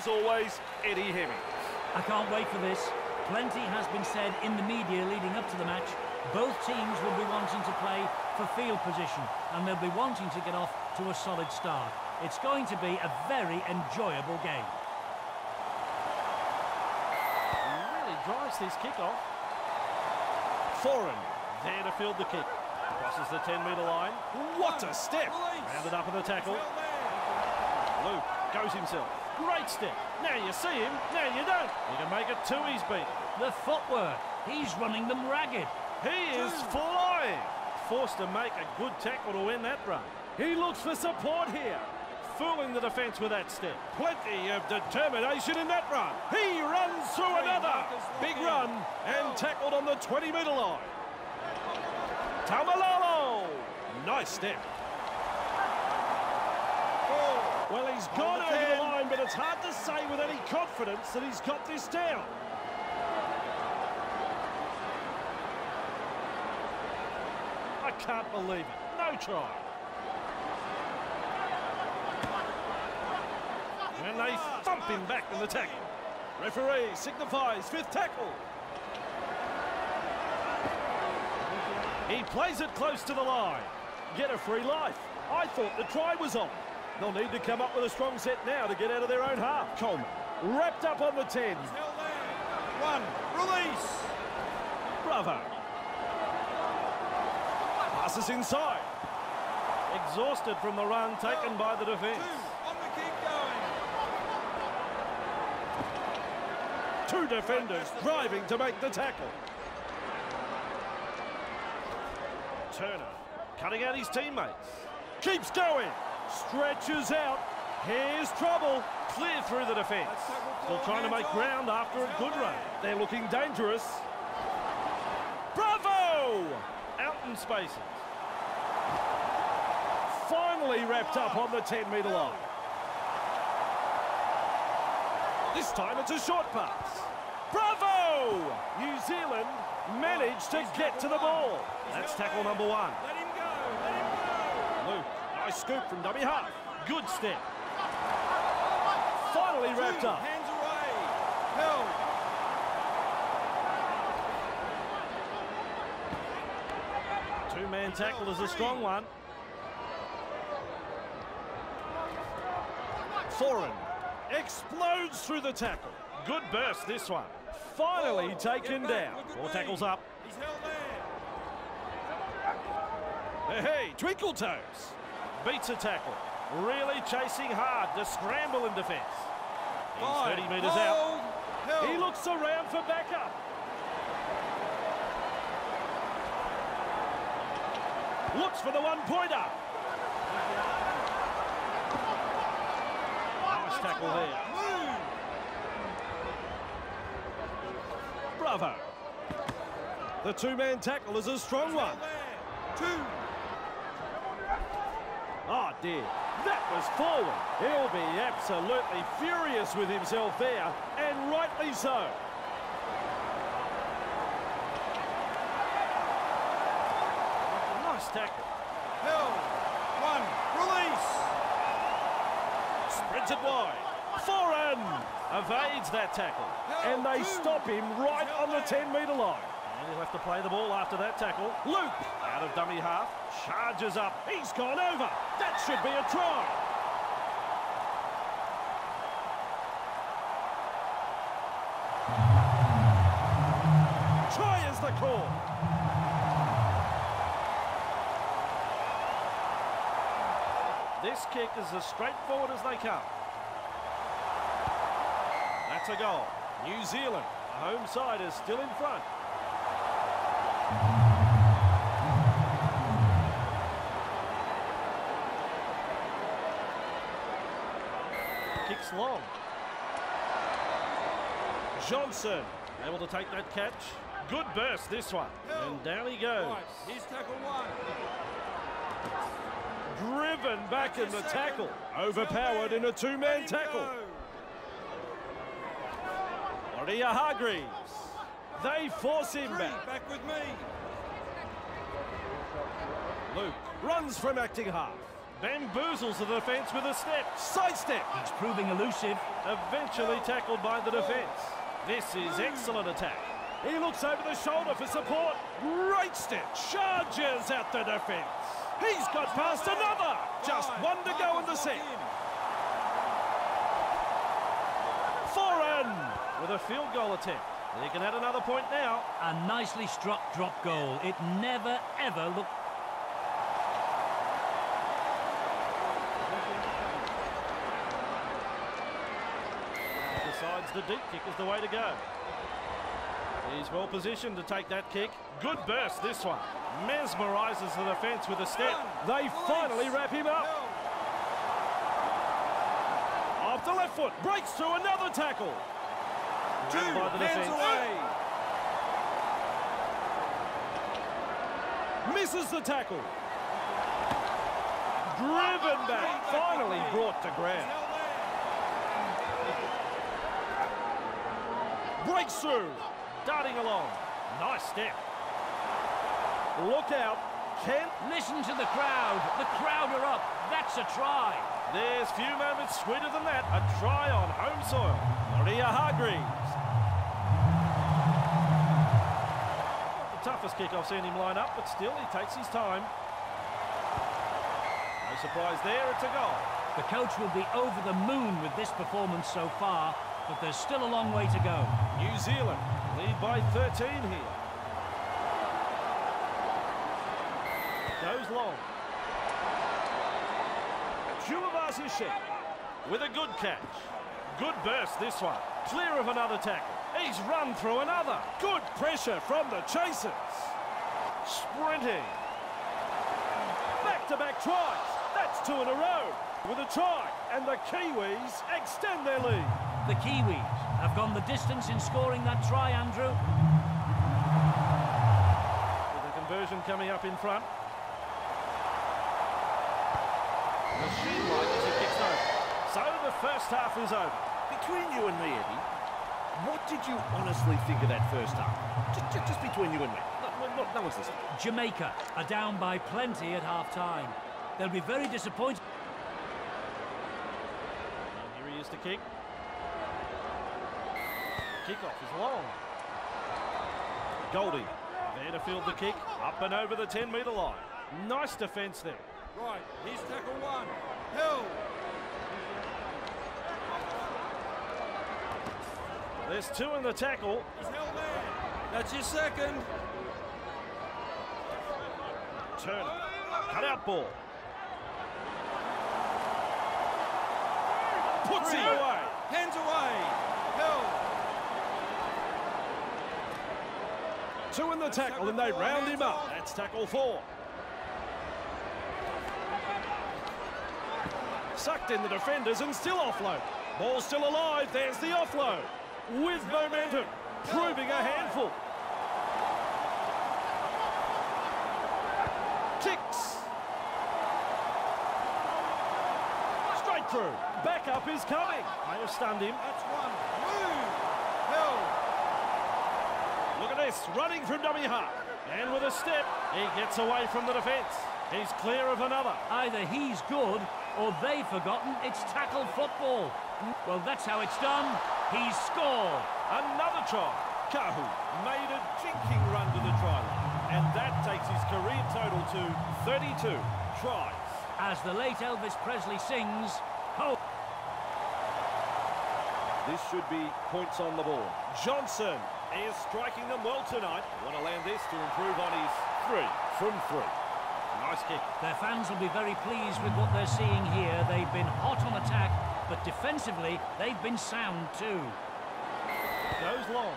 with me, as always, Eddie Hemmings. I can't wait for this. Plenty has been said in the media leading up to the match. Both teams will be wanting to play for field position and they'll be wanting to get off to a solid start. It's going to be a very enjoyable game. Really drives this kick off. Foran there to field the kick. Crosses the 10-metre line. What a step! Rounded up in the tackle. Luke goes himself. Great step. Now you see him, now you don't. He can make it two, he's beat. The footwork. He's running them ragged. He is flying. Forced to make a good tackle to win that run. He looks for support here. Fooling the defence with that step. Plenty of determination in that run. He runs through another. Big run and tackled on the 20-metre line. Taumalolo. Nice step. Well, he's gone over the line, but it's hard to say with any confidence that he's got this down. I can't believe it. No try. And they thump him back in the tackle. Referee signifies fifth tackle. He plays it close to the line. Get a free life. I thought the try was on. They'll need to come up with a strong set now to get out of their own half. Coleman wrapped up on the 10. One, release. Bravo. Passes inside. Exhausted from the run taken by the defence. Two defenders driving to make the tackle. Turner cutting out his teammates. Keeps going. Stretches out. Here's trouble. Clear through the defence. Still trying to make ground after a good run. They're looking dangerous. Bravo! Out in spaces. Finally wrapped up on the 10-metre line. This time it's a short pass. Bravo! New Zealand managed to get to the ball. That's tackle number one. Let him go, let him go. Luke, nice scoop from dummy half. Good step. Finally wrapped up. Hands away. Held. Two-man tackle is a strong one. Foran explodes through the tackle. Good burst this one. Finally oh, taken down. Four tackles up. He's held there. Hey, hey, Twinkle Toes. Beats a tackle. Really chasing hard to scramble in defence. He's 30 metres out. He looks around for backup. Looks for the one-pointer. Nice tackle there. Bravo. The two-man tackle is a strong one. Two. Oh, dear. That was forward. He'll be absolutely furious with himself there, and rightly so. Nice tackle. Held. One. Release. Spreads it wide. Foran evades that tackle. And they stop him right on the 10-metre line. And he'll have to play the ball after that tackle. Luke, out of dummy half, charges up. He's gone over. That should be a try. Try is the call. This kick is as straightforward as they come. That's a goal. New Zealand, the home side, is still in front. Long. Johnson able to take that catch. Good burst this one. And down he goes. He's tackle one. Driven back in the tackle. Overpowered in a two-man tackle. Maria Hargreaves. They force him back. Back with me. Luke runs from acting half. Bamboozles the defence with a step. Sidestep. He's proving elusive. Eventually tackled by the defence. This is excellent attack. He looks over the shoulder for support. Great step. Charges at the defence. He's got past another. Just one to go in the set. Foran with a field goal attempt. He can add another point now. A nicely struck drop goal. It never, ever looked... The deep kick is the way to go. He's well positioned to take that kick. Good burst, this one. Mesmerises the defence with a step. They finally wrap him up. Off the left foot, breaks through another tackle. Two, by the hands defence. away. Misses the tackle. Driven back, finally brought to ground. Breaks through, darting along. Nice step. Look out, Kent. Listen to the crowd. The crowd are up. That's a try. There's few moments sweeter than that. A try on home soil. Maria Hargreaves. The toughest kick I've seen him line up, but still he takes his time. No surprise there, it's a goal. The coach will be over the moon with this performance so far, but there's still a long way to go. New Zealand lead by 13 here. Goes long. Chuvavasishek with a good catch. Good burst this one. Clear of another tackle. He's run through another. Good pressure from the chasers. Sprinting. Back-to-back tries. That's two in a row. With a try. And the Kiwis extend their lead. The Kiwis have gone the distance in scoring that try, Andrew. With a conversion coming up in front. Machine like as he kicks over. So the first half is over. Between you and me, Eddie, what did you honestly think of that first half? Just, just between you and me. No, no, no one's listening. Jamaica are down by plenty at half-time. They'll be very disappointed. And here he is to kick. Kickoff is long. Goldie there to field the kick. Up and over the 10 metre line. Nice defence there. Right, here's tackle one. Hill. There's two in the tackle. He's held there. That's your second. Turn. Cut out ball. Puts it away. Hands away. Hill. Two in the tackle and they round him up. That's tackle four. Sucked in the defenders and still offload. Ball still alive. There's the offload. With momentum. Proving a handful. Kicks. Straight through. Backup is coming. May have stunned him. That's one. Move. Hill. This, running from dummy half. And with a step, he gets away from the defence. He's clear of another. Either he's good or they've forgotten it's tackle football. Well, that's how it's done. He's scored. Another try. Kahu made a jinking run to the try line. And that takes his career total to 32 tries. As the late Elvis Presley sings, oh, This should be points on the board. Johnson is striking them well tonight. Want to land this to improve on his three from three. Nice kick. their fans will be very pleased with what they're seeing here. They've been hot on attack, but defensively, they've been sound too. Goes long.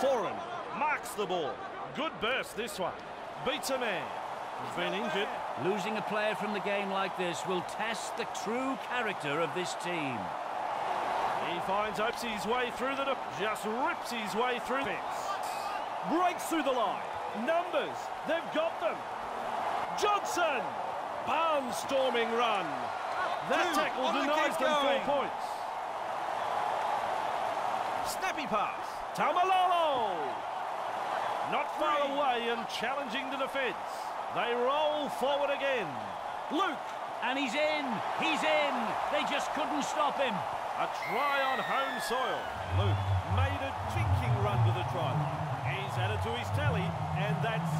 Foran marks the ball. Good burst this one. Beats a man. He's been injured. Losing a player from the game like this will test the true character of this team. He finds hopes his way through the def- just rips his way through fence. Breaks through the line. Numbers, they've got them. Johnson, barnstorming run. That Two, tackle on the denies them going. four points. Snappy pass. Taumalolo. Not far Three. away and challenging the defence. They roll forward again. Luke. And he's in. He's in. They just couldn't stop him. A try on home soil. Luke made a jinking run to the try. He's added to his tally, and that's...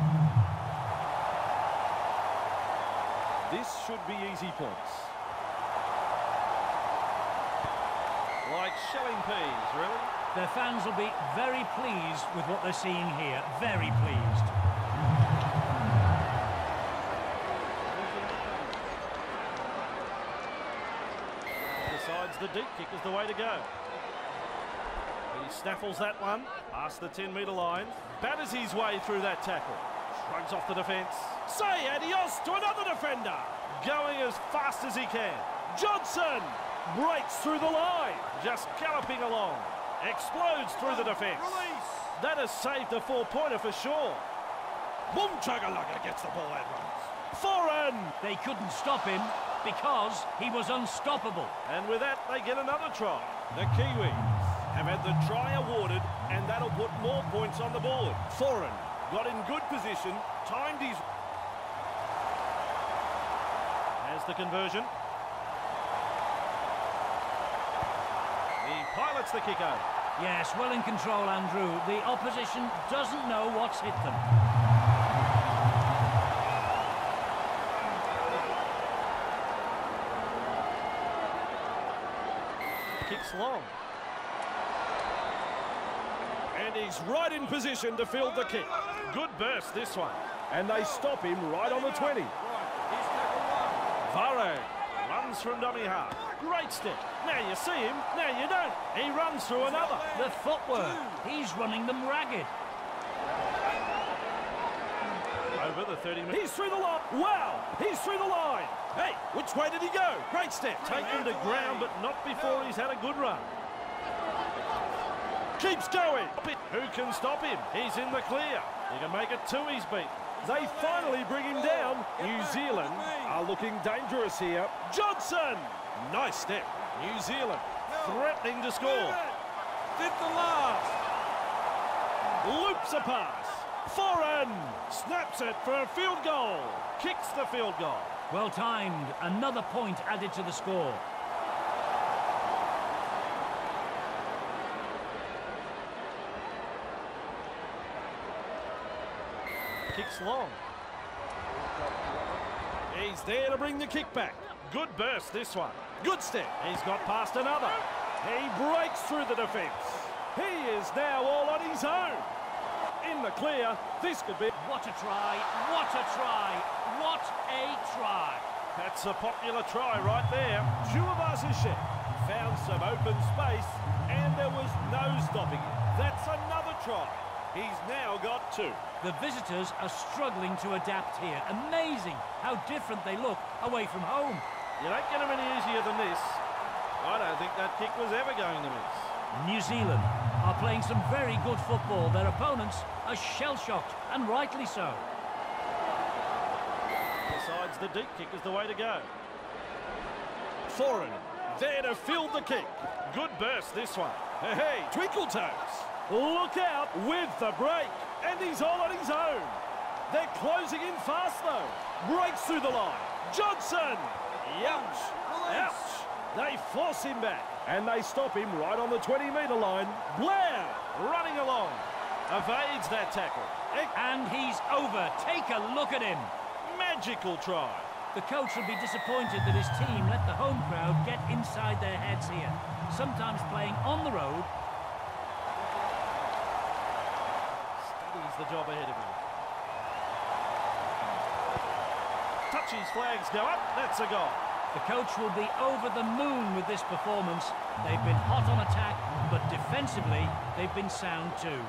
This should be easy points. Like shelling peas, really? Their fans will be very pleased with what they're seeing here. Very pleased. Decides the deep kick is the way to go. He snaffles that one past the 10 metre line. Batters his way through that tackle. Shrugs off the defence. Say adios to another defender. Going as fast as he can. Johnson breaks through the line. Just galloping along. Explodes through the defence. That has saved a four-pointer for sure. Boom Chugalaga gets the ball and runs. Foran! They couldn't stop him because he was unstoppable. And with that, they get another try. The Kiwis have had the try awarded, and that'll put more points on the board. Foran got in good position, timed his... Has the conversion. He pilots the kick out. Yes, well in control, Andrew. The opposition doesn't know what's hit them. Long. And he's right in position to field the kick. Good burst, this one. And they stop him right on the 20. Vare runs from dummy half. Great step. Now you see him, now you don't. He runs through another. The footwork. He's running them ragged. Over the 30 minutes. He's through the line. Wow, he's through the line. Hey, which way did he go? Great step. Taken to ground, but not before he's had a good run. Keeps going. Who can stop him? He's in the clear. He can make it two he's beat. They finally bring him down. New Zealand are looking dangerous here. Johnson! Nice step. New Zealand threatening to score. Did the last. Loops a pass. Foran. Snaps it for a field goal. Kicks the field goal. Well timed. Another point added to the score. Kicks long. He's there to bring the kick back. Good burst, this one. Good step. He's got past another. He breaks through the defence. He is now all on his own. In the clear, this could be... What a try. What a try. What a try. That's a popular try right there. Juavasishe found some open space and there was no stopping him. That's another try. He's now got two. The visitors are struggling to adapt here. Amazing how different they look away from home. You don't get them any easier than this. I don't think that kick was ever going to miss. New Zealand are playing some very good football. Their opponents are shell-shocked, and rightly so. Besides, the deep kick is the way to go. Foran, there to field the kick. Good burst, this one. Hey, hey, Twinkle Toes. Look out with the break. And he's all on his own. They're closing in fast, though. Breaks through the line. Johnson. Ouch. Ouch. They force him back. And they stop him right on the 20-metre line. Blair running along. Evades that tackle. And he's over. Take a look at him. Magical try. The coach will be disappointed that his team let the home crowd get inside their heads here. Sometimes playing on the road. Studies the job ahead of him. Touches, flags go up. That's a goal. The coach will be over the moon with this performance. They've been hot on attack, but defensively, they've been sound too.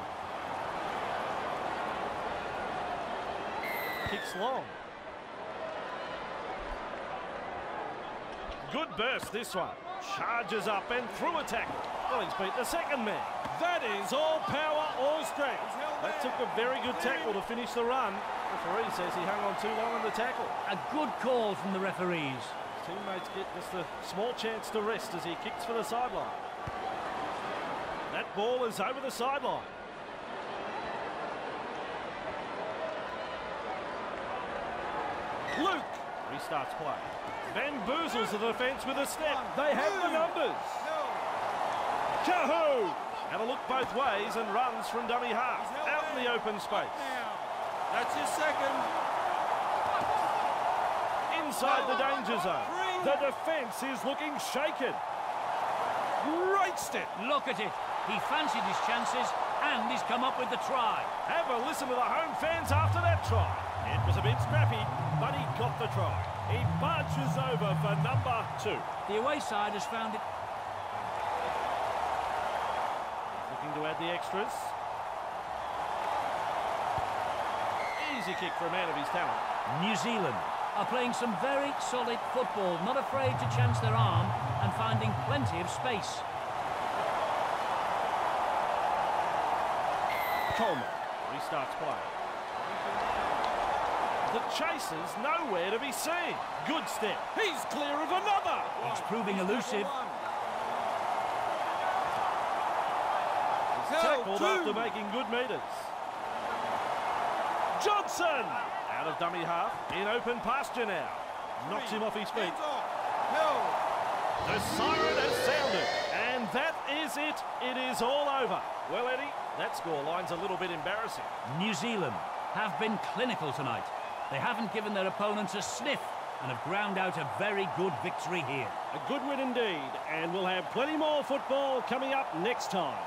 Kicks long. Good burst, this one. Charges up and through a tackle. Well, he's beat the second man. That is all power all strength. That took a very good tackle to finish the run. Referee says he hung on too long on the tackle. A good call from the referees. Teammates get just a small chance to rest as he kicks for the sideline. That ball is over the sideline. Luke restarts play. Bamboozles the defence with a step. They have the numbers. Kahu! Have a look both ways and runs from dummy half. Out in the open space. That's your second. Inside the danger zone. The defence is looking shaken. Great step. Look at it. He fancied his chances and he's come up with the try. Have a listen to the home fans after that try. It was a bit scrappy, but he got the try. He barges over for number two. The away side has found it Looking to add the extras. Easy kick for a man of his talent. New Zealand are playing some very solid football, not afraid to chance their arm and finding plenty of space. Coleman restarts play. The chaser's nowhere to be seen. Good step. He's clear of another. He's proving elusive. He's tackled after making good metres. Johnson! Out of dummy half, in open pasture now. Knocks him off his feet. The siren has sounded, and that is it. It is all over. Well, Eddie, that scoreline's a little bit embarrassing. New Zealand have been clinical tonight. They haven't given their opponents a sniff and have ground out a very good victory here. A good win indeed, and we'll have plenty more football coming up next time.